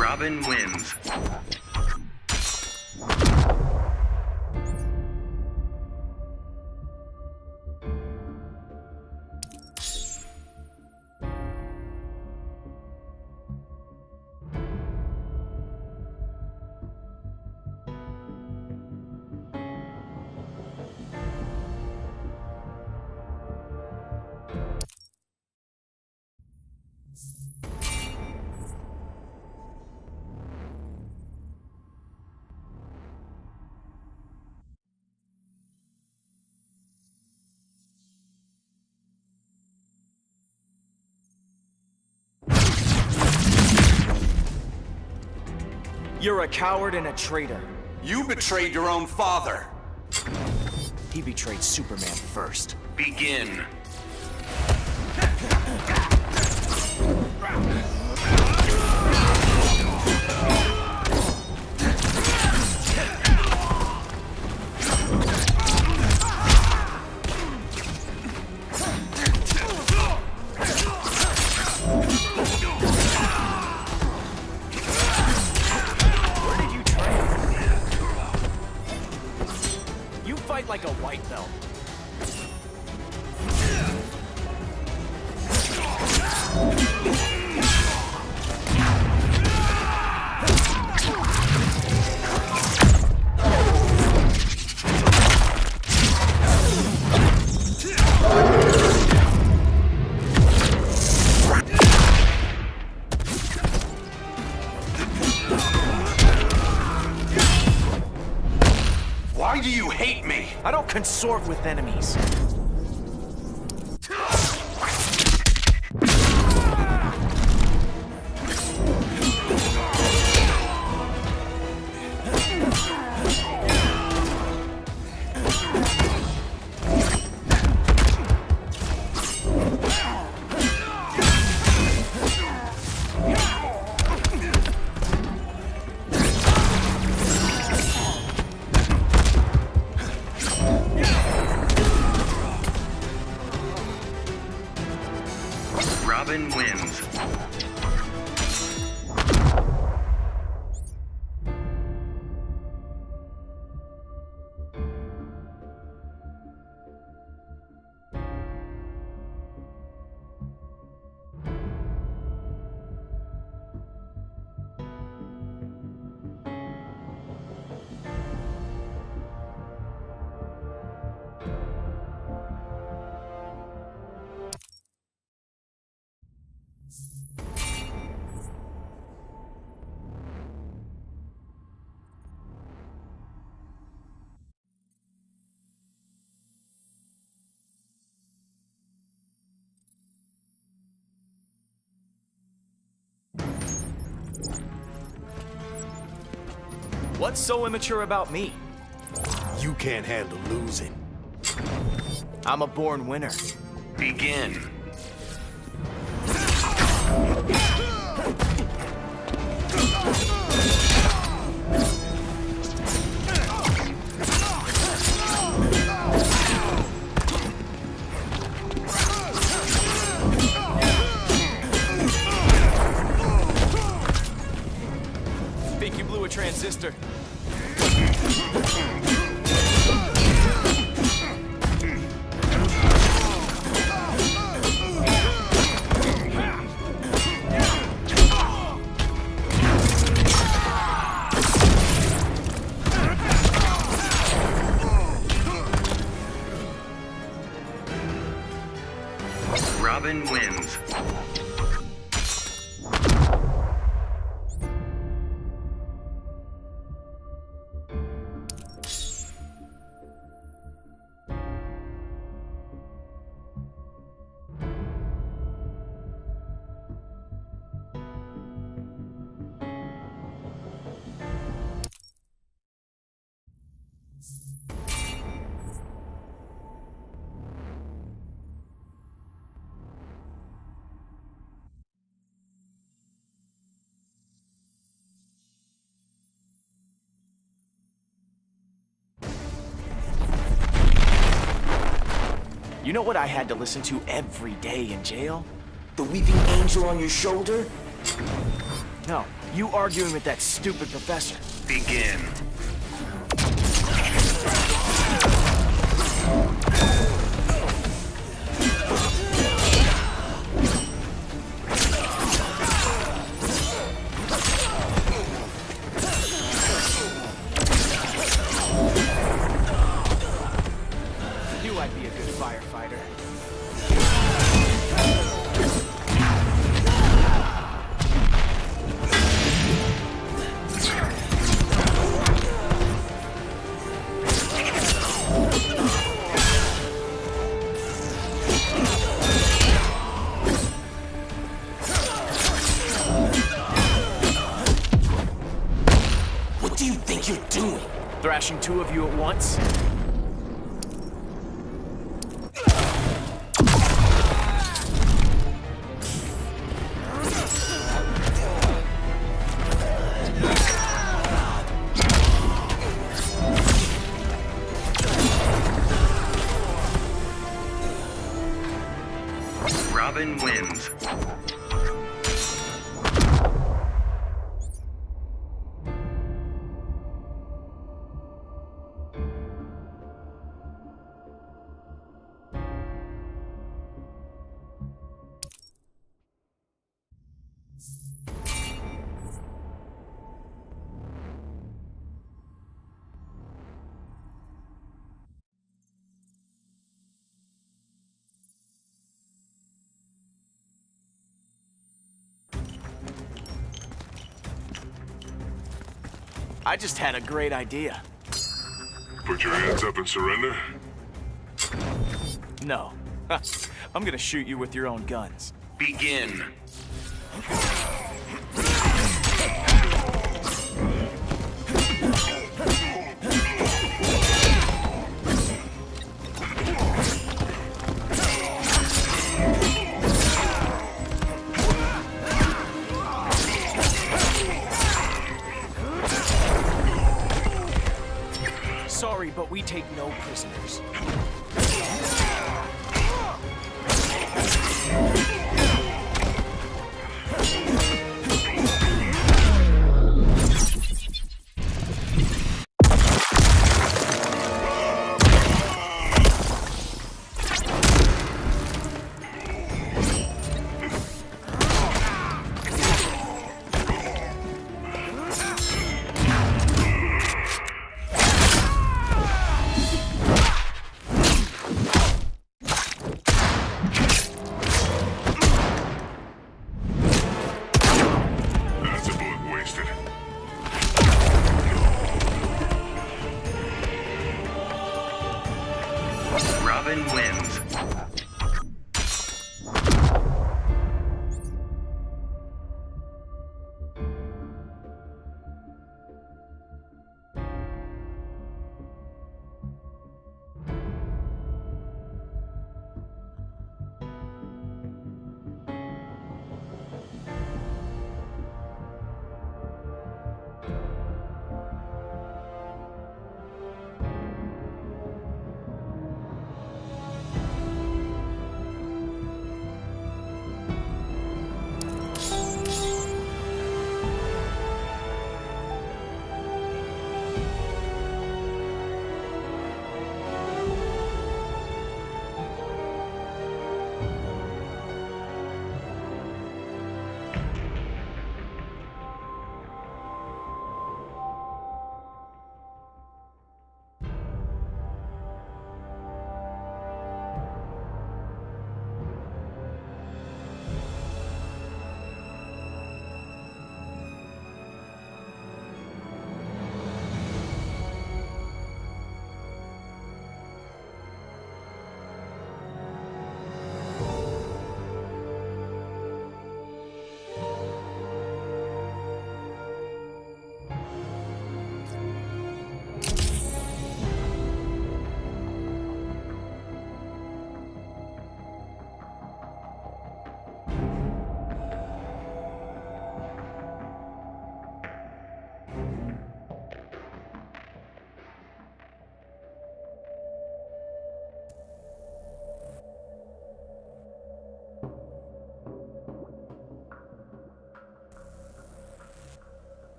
Robin wins. You're a coward and a traitor. You betrayed your own father. He betrayed Superman first. Begin. Consort with enemies. Robin wins. What's so immature about me? You can't handle losing. I'm a born winner. Begin. You blew a transistor. You know what I had to listen to every day in jail? The weeping angel on your shoulder? No, you arguing with that stupid professor. Begin. Thrashing two of you at once? Robin wins. I just had a great idea. Put your hands up and surrender? No. I'm gonna shoot you with your own guns. Begin. Robin wins.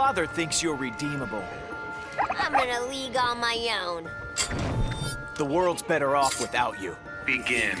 Father thinks you're redeemable. I'm in a league on my own. The world's better off without you. Begin.